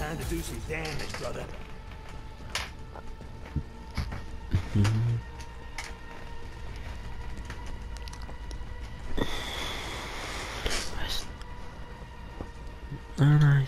Time to do some damage, brother. Anaj.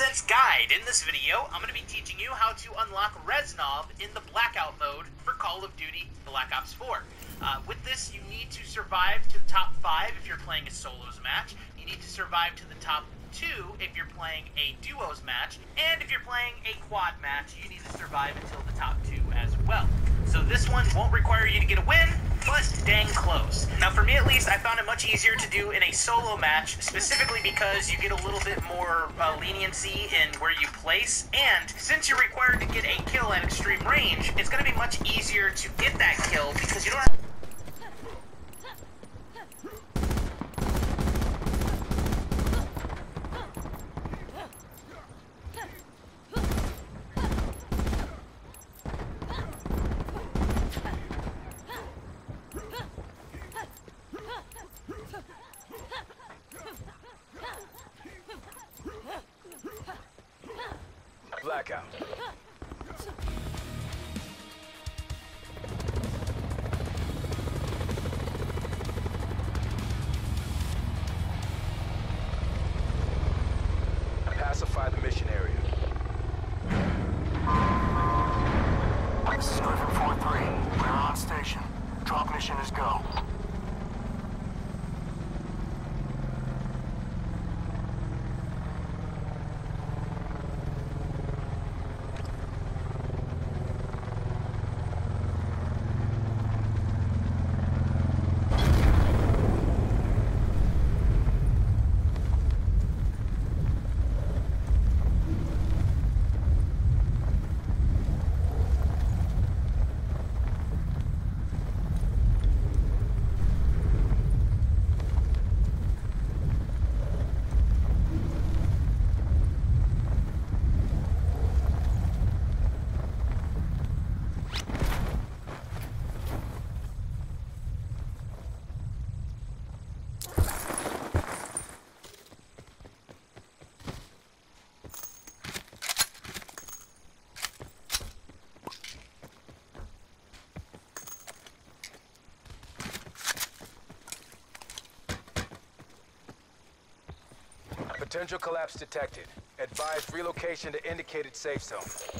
No-nonsense guide. In this video, I'm going to be teaching you how to unlock Reznov in the Blackout mode for Call of Duty Black Ops 4. Uh, with this, you need to survive to the top 5 if you're playing a solos match. You need to survive to the top 2 if you're playing a duos match. And if you're playing a quad match, you need to survive until the top 2 as well. So this one won't require you to get a win, but dang close. Now, for me at least, I found it much easier to do in a solo match, specifically because you get a little bit more uh, leniency in where you place, and since you're required to get a kill at extreme range, it's going to be much easier to get that kill because you don't have Blackout. Potential collapse detected. Advise relocation to indicated safe zone.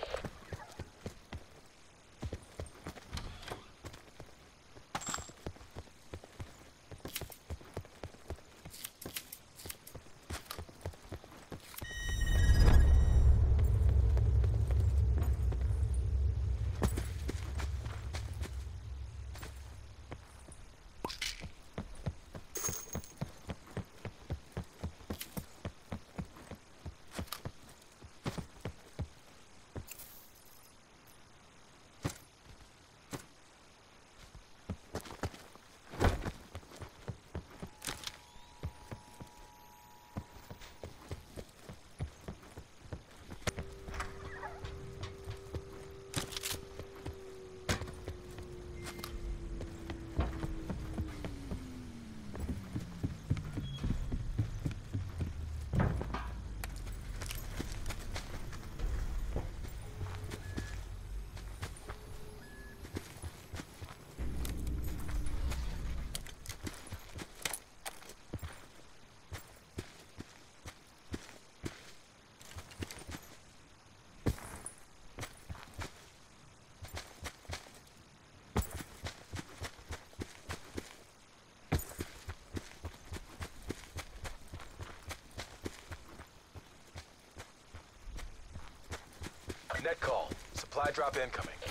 Net call. Supply drop incoming.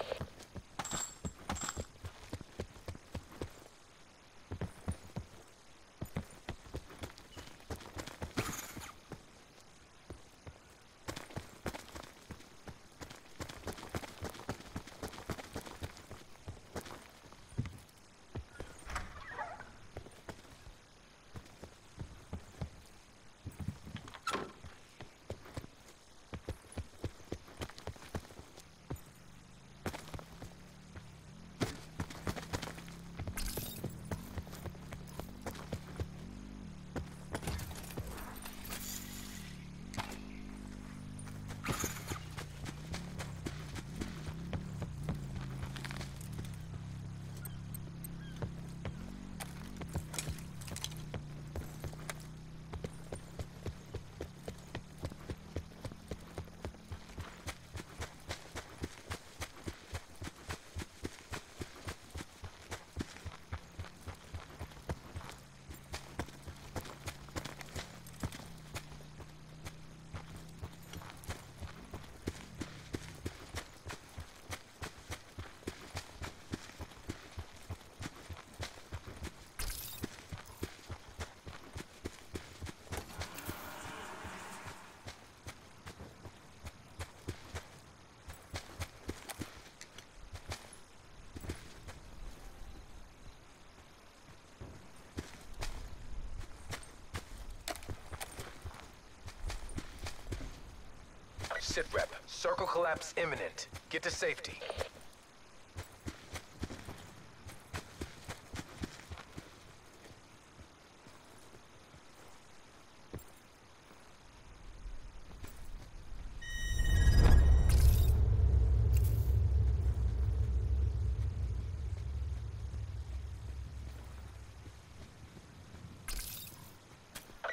Sit rep. Circle collapse imminent. Get to safety.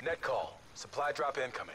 Net call. Supply drop incoming.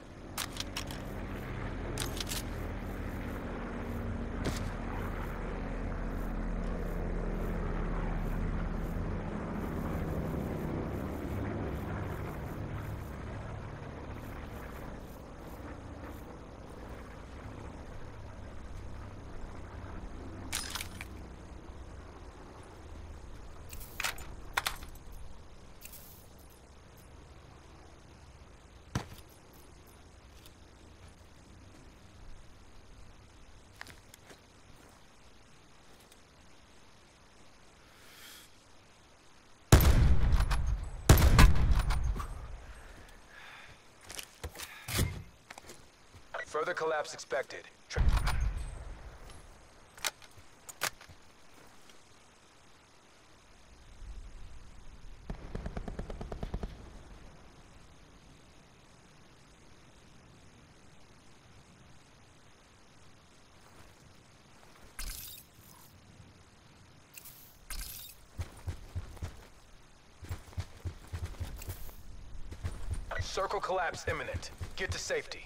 Further collapse expected. Circle collapse imminent. Get to safety.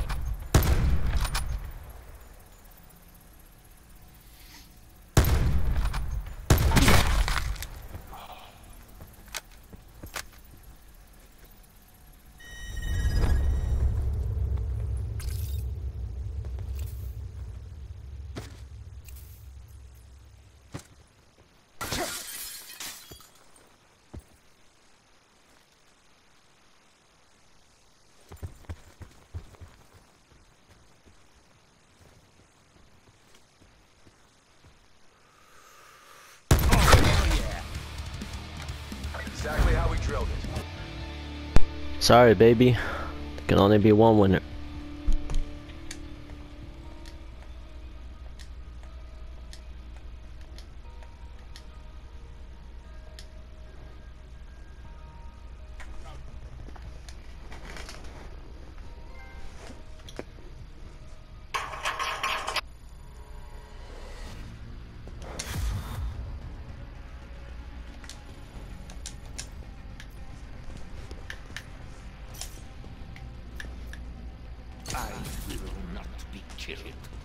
Sorry, baby. There can only be one winner. I will not be killed.